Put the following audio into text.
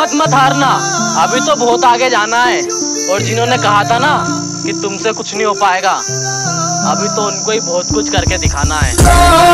मत मत हारना। अभी तो बहुत आगे जाना है। और जिन्होंने कहा था ना कि तुमसे कुछ नहीं हो पाएगा, अभी तो उनको ही बहुत कुछ करके दिखाना है।